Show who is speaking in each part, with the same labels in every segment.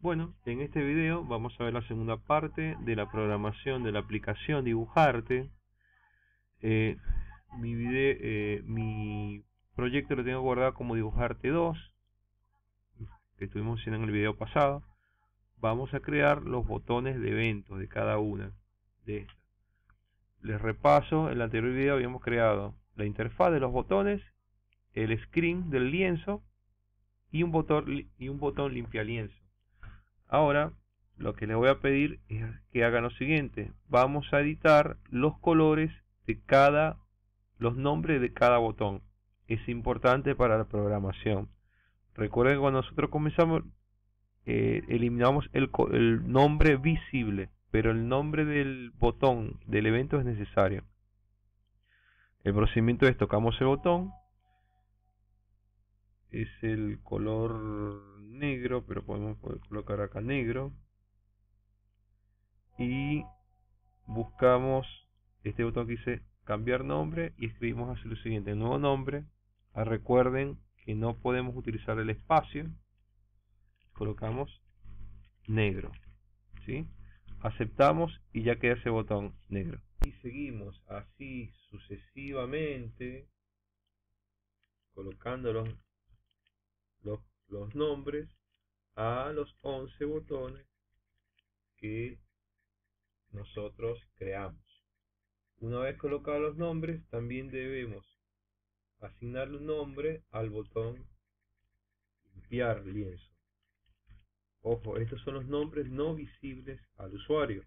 Speaker 1: Bueno, en este video vamos a ver la segunda parte de la programación de la aplicación Dibujarte. Eh, eh, mi proyecto lo tengo guardado como Dibujarte 2, que estuvimos haciendo en el video pasado. Vamos a crear los botones de eventos de cada una de estas. Les repaso, en el anterior video habíamos creado la interfaz de los botones, el screen del lienzo y un botón, y un botón limpia lienzo. Ahora lo que les voy a pedir es que hagan lo siguiente. Vamos a editar los colores de cada, los nombres de cada botón. Es importante para la programación. Recuerden que cuando nosotros comenzamos, eh, eliminamos el, el nombre visible, pero el nombre del botón del evento es necesario. El procedimiento es tocamos el botón, es el color pero podemos colocar acá negro. Y buscamos este botón que dice cambiar nombre y escribimos así lo siguiente, nuevo nombre. Ah, recuerden que no podemos utilizar el espacio. Colocamos negro. ¿sí? Aceptamos y ya queda ese botón negro. Y seguimos así sucesivamente colocando los los, nombres a los 11 botones que nosotros creamos. Una vez colocados los nombres, también debemos asignarle un nombre al botón limpiar lienzo. Ojo, estos son los nombres no visibles al usuario.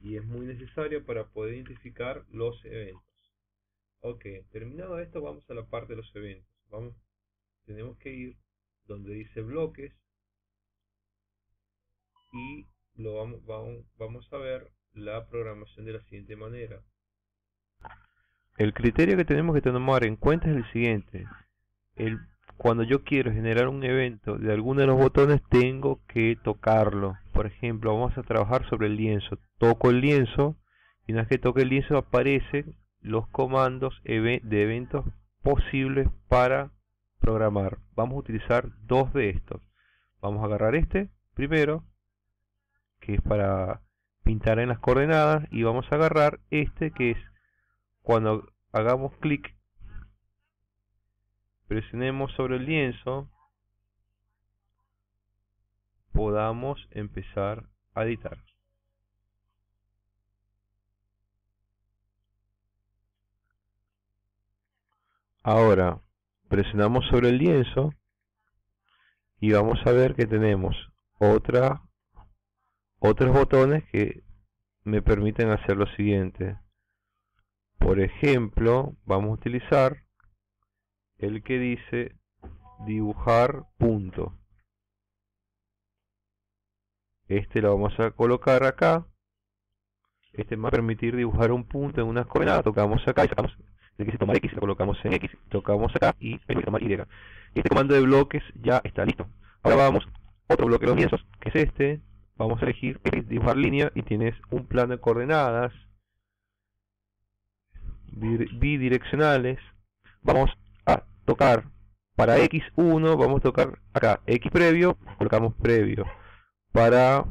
Speaker 1: Y es muy necesario para poder identificar los eventos. Ok, terminado esto vamos a la parte de los eventos. Vamos, tenemos que ir donde dice bloques y lo vamos, vamos, vamos a ver la programación de la siguiente manera. El criterio que tenemos que tomar en cuenta es el siguiente. El, cuando yo quiero generar un evento de alguno de los botones tengo que tocarlo. Por ejemplo, vamos a trabajar sobre el lienzo. Toco el lienzo y una vez que toque el lienzo aparece los comandos de eventos posibles para programar. Vamos a utilizar dos de estos. Vamos a agarrar este primero, que es para pintar en las coordenadas, y vamos a agarrar este que es cuando hagamos clic, presionemos sobre el lienzo, podamos empezar a editar. Ahora presionamos sobre el lienzo y vamos a ver que tenemos otros botones que me permiten hacer lo siguiente. Por ejemplo, vamos a utilizar el que dice dibujar punto. Este lo vamos a colocar acá. Este va a permitir dibujar un punto en una coordenada. Tocamos acá y sacamos que dice tomar X, lo colocamos en X, tocamos acá y tomar Y. Este comando de bloques ya está listo. Ahora vamos, otro bloque de los lienzos, que es este. Vamos a elegir dibujar línea y tienes un plano de coordenadas bidireccionales. Vamos a tocar para X1, vamos a tocar acá X previo, colocamos previo. Para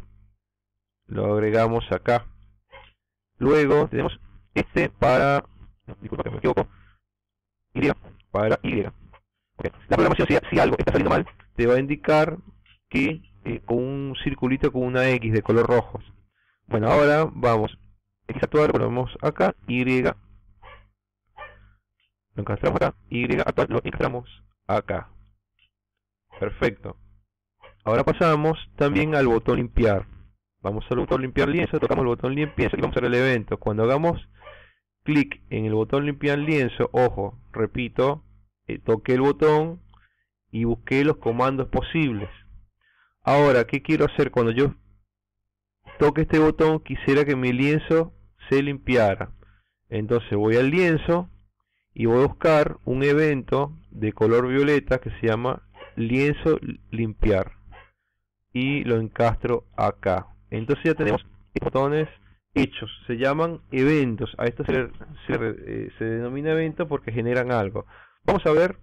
Speaker 1: lo agregamos acá. Luego tenemos este para disculpa que me equivoco, Y para Y. La programación, si, algo está saliendo mal, te va a indicar que eh, con un circulito con una X de color rojo. Bueno, ahora vamos, X actual, ponemos acá, Y, lo encastramos acá, Y actual, lo encastramos acá. Perfecto. Ahora pasamos también al botón limpiar. Vamos al botón limpiar lienzo, tocamos el botón limpieza y vamos a hacer el evento. Cuando hagamos clic en el botón limpiar lienzo, ojo, repito, eh, toqué el botón y busqué los comandos posibles. Ahora, ¿qué quiero hacer? Cuando yo toque este botón, quisiera que mi lienzo se limpiara. Entonces voy al lienzo y voy a buscar un evento de color violeta que se llama lienzo limpiar. Y lo encastro acá. Entonces ya tenemos botones hechos, se llaman eventos. A esto se, se, eh, se denomina evento porque generan algo. Vamos a ver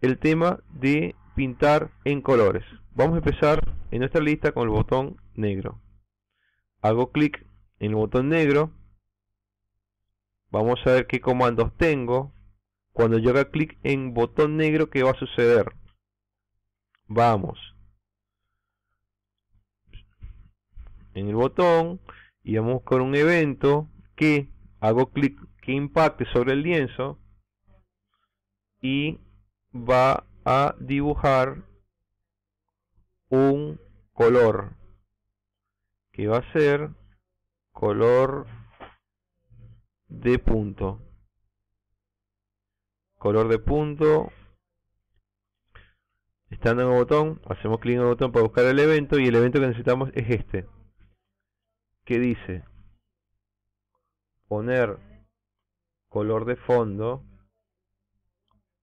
Speaker 1: el tema de pintar en colores. Vamos a empezar en nuestra lista con el botón negro. Hago clic en el botón negro. Vamos a ver qué comandos tengo. Cuando yo haga clic en botón negro, ¿qué va a suceder? Vamos. En el botón y vamos con un evento que hago clic que impacte sobre el lienzo y va a dibujar un color que va a ser color de punto. Color de punto. Estando en el botón hacemos clic en el botón para buscar el evento y el evento que necesitamos es este que dice poner color de fondo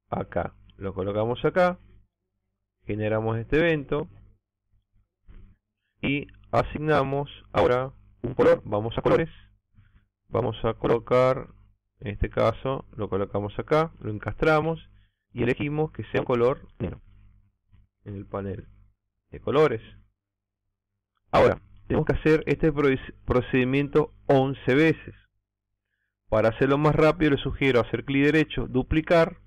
Speaker 1: acá. Lo colocamos acá generamos este evento y asignamos ahora un color. Vamos a colores. Vamos a colocar en este caso lo colocamos acá lo encastramos y elegimos que sea color negro en el panel de colores. Ahora tenemos que hacer este procedimiento 11 veces. Para hacerlo más rápido les sugiero hacer clic derecho duplicar.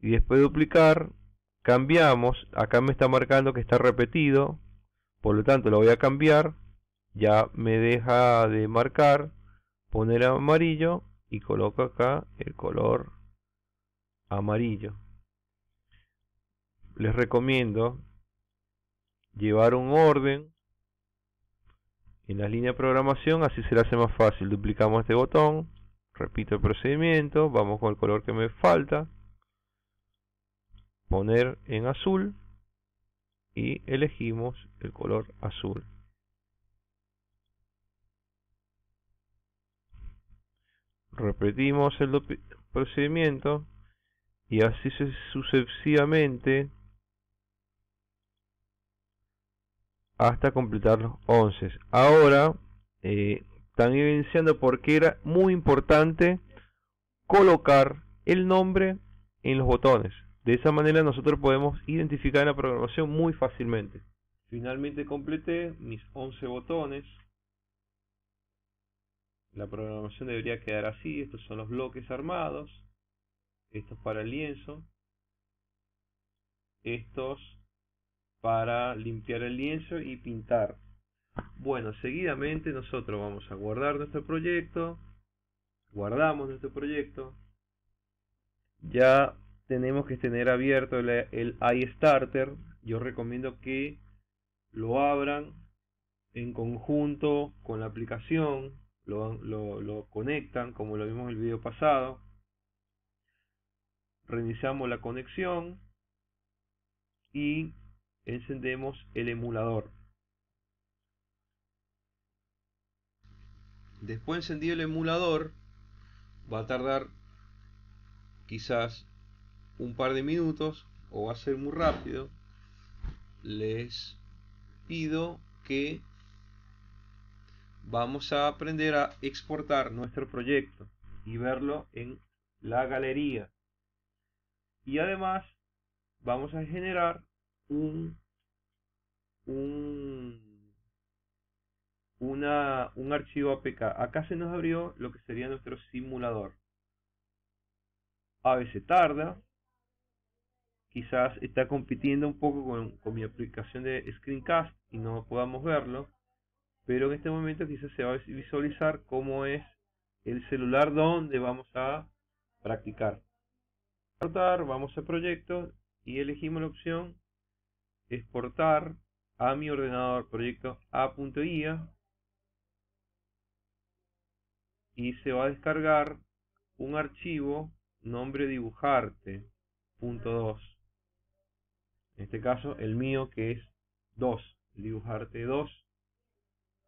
Speaker 1: Y después de duplicar cambiamos. Acá me está marcando que está repetido. Por lo tanto lo voy a cambiar. Ya me deja de marcar. Poner amarillo y coloco acá el color amarillo. Les recomiendo llevar un orden en la línea de programación así se le hace más fácil duplicamos este botón repito el procedimiento vamos con el color que me falta poner en azul y elegimos el color azul. Repetimos el procedimiento y así sucesivamente hasta completar los 11. Ahora eh, están evidenciando por qué era muy importante colocar el nombre en los botones. De esa manera nosotros podemos identificar la programación muy fácilmente. Finalmente completé mis 11 botones. La programación debería quedar así. Estos son los bloques armados. Estos para el lienzo. Estos para limpiar el lienzo y pintar. Bueno, seguidamente nosotros vamos a guardar nuestro proyecto. Guardamos nuestro proyecto. Ya tenemos que tener abierto el, iStarter. Yo recomiendo que lo abran en conjunto con la aplicación, lo conectan como lo vimos en el video pasado. Reiniciamos la conexión y encendemos el emulador. Después encendido el emulador, va a tardar quizás un par de minutos o va a ser muy rápido, les pido que vamos a aprender a exportar nuestro proyecto y verlo en la galería. Y además vamos a generar un, un, una, un archivo APK. Acá se nos abrió lo que sería nuestro simulador. A veces tarda, quizás está compitiendo un poco con, mi aplicación de Screencast y no podamos verlo, pero en este momento quizás se va a visualizar cómo es el celular donde vamos a practicar. Vamos a proyecto y elegimos la opción exportar a mi ordenador proyecto a.ia y se va a descargar un archivo nombre dibujarte.2 en este caso el mío que es 2, dibujarte 2.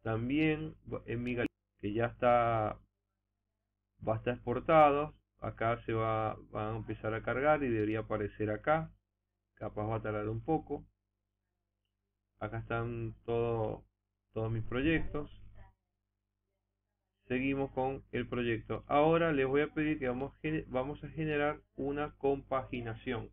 Speaker 1: También en mi que ya está, va a estar exportado, acá se va, va a empezar a cargar y debería aparecer acá, capaz va a tardar un poco. Acá están todo, todos mis proyectos. seguimos con el proyecto. Ahora les voy a pedir que vamos, vamos a generar una compaginación.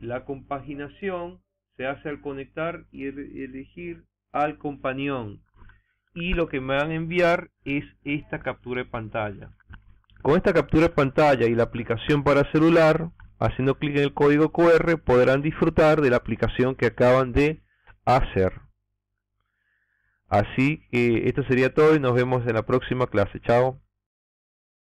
Speaker 1: La compaginación se hace al conectar y elegir al compañón. Y lo que me van a enviar es esta captura de pantalla. Con esta captura de pantalla y la aplicación para celular, haciendo clic en el código QR, podrán disfrutar de la aplicación que acaban de hacer. Así que esto sería todo y nos vemos en la próxima clase. Chao.